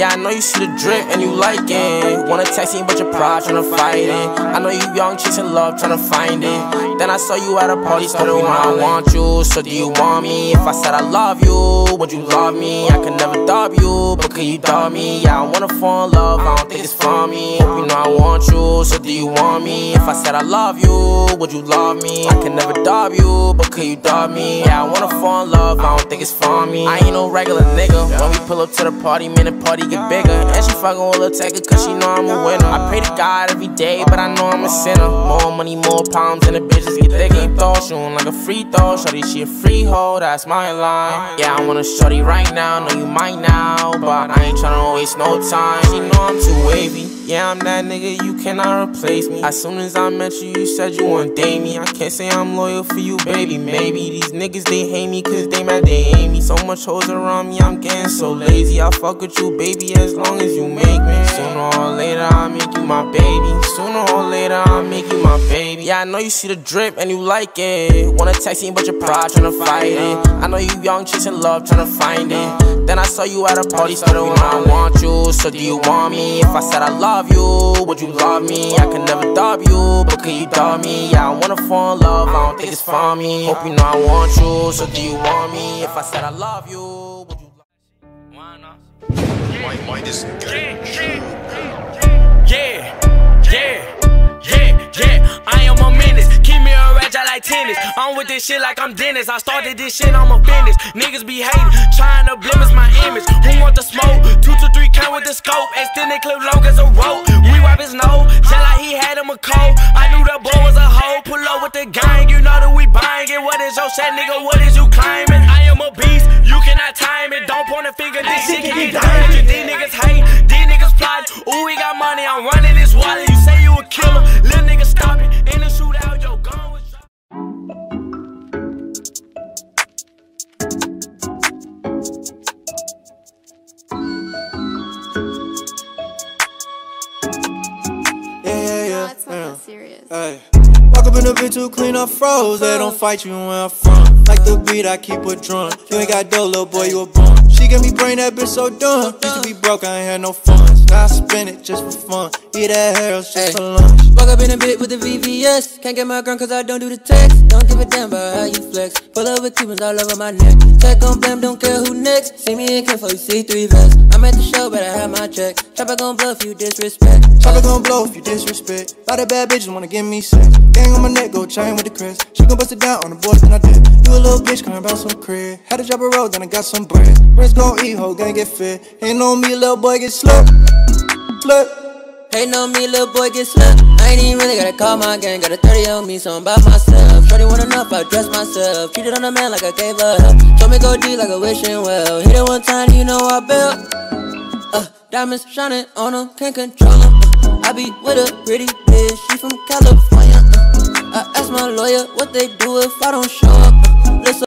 Yeah, I know you see the drip and you like it. Wanna text me, but your pride tryna fight it. I know you young, chasing love, tryna find it. Then I saw you at a party, started when I want you. So do you want me? If I said I love you, would you love me? I could never dub you, but could you dub me? Yeah, I wanna fall in love, I don't think it's for me. Hope you know I want you, so do you want me? If I said I love you, would you love me? I could never dub you, but could you dub me? Yeah, I wanna fall in love, I don't think it's for me. I ain't no regular nigga. When we pull up to the party, man, the party get bigger. And she fucking with Lil Tecca, cause she know I'm a winner. I pray to God every day, but I know I'm a sinner. More money, more pounds, and the bitches get thicker. Throw shooting like a free throw. Shorty, she a freehold, that's my line. Yeah, I wanna shorty right now, know you might now. But I tryna waste no time. She know I'm too wavy. Yeah, I'm that nigga, you cannot replace me. As soon as I met you, you said you want date me. I can't say I'm loyal for you, baby. Maybe these niggas they hate me cause they mad they hate me. So much hoes around me, I'm getting so lazy. I fuck with you, baby, as long as you make me. Sooner or later, I'll make you my baby. Sooner or later, I'll make you my baby. Yeah, I know you see the drip and you like it. Wanna text me, but your pride tryna fight it. I know you young, chasing love, tryna find it. Then I saw you at a party, started when I want you. So do you want me? If I said I love you, would you love me? I could never dub you, but could you dub me? Yeah, I wanna fall in love, I don't think it's for me. Hope you know I want you, so do you want me? If I said I love you, would you love not? Might, might is Yeah, yeah, yeah, yeah. I am a menace. Keep me a ratchet like tennis. I'm with this shit like I'm Dennis. I started this shit, I'm a business. Niggas be hating, trying to blemish my image. Who want the smoke? With the scope. Extended clip long as a rope. We wipe his nose, tell like he had him a cold. I knew the boy was a hoe. Pull up with the gang, you know that we buying it. What is your set, nigga? What is you claiming? I am a beast, you cannot time it. Don't point a finger, this shit can get dangerous. Yeah, yeah. Not that serious. Hey. Walk up in a bitch to clean up froze. They don't fight you where I'm from. Like the beat, I keep a drum. You ain't got dough, little boy, you a bum. She get me brain, that bitch so dumb. Used to be broke, I ain't had no funds. I spend it just for fun. Eat that hair just for lunch. Walk up in a bit with the VVS. Can't get my gun cause I don't do the text. Don't give a damn about how you flex. Pull up with Cubans all over my neck. Check on blam, don't care who next. See me in Ken for you see three vests. I'm at the show, but I have my check. Chopper gon' bluff you disrespect. Chopper gon' blow if you disrespect. Lot of bad bitches wanna give me sex. Gang on my neck, go chain with the crest. She gon' bust it down on the boys, then I did. You a little bitch, coming about some crib. Had to drop a road, then I got some bread. Rest gon' eat, hoe, gang get fit. Ain't on me, little boy, get slipped. Slipped. Hating on me, little boy, get slept. I ain't even really gotta call my gang. Got a 30 on me, so I'm by myself. Shorty want enough, I dress myself. Treated on a man like I gave up. Told me go deep like a wishing well. Hit it one time, you know I built. Uh, diamonds shining on them, can't control them. Uh, I be with a pretty bitch, she from California. Uh, I asked my lawyer what they do if I don't show up.